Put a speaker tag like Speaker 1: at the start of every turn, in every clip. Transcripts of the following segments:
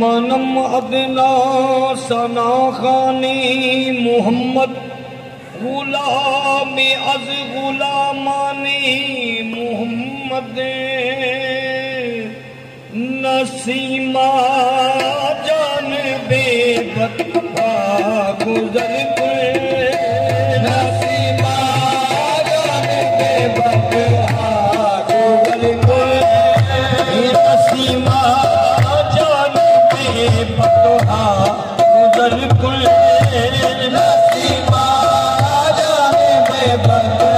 Speaker 1: منم ادنا سنا خانی محمد غلام از غلامانی محمد، نسیمہ جان بے بدبا گزر گئے نسیمہ جان بے بدبا levanta.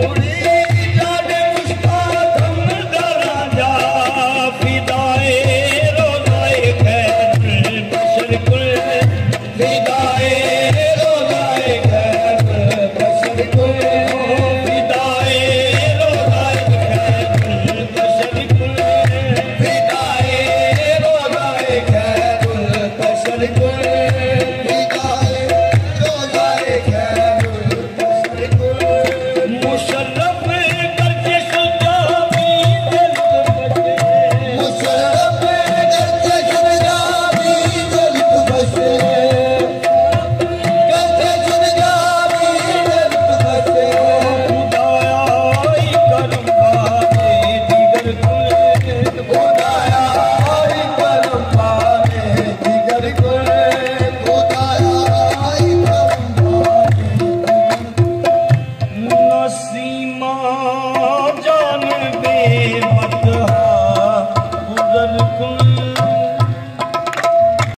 Speaker 1: Tony.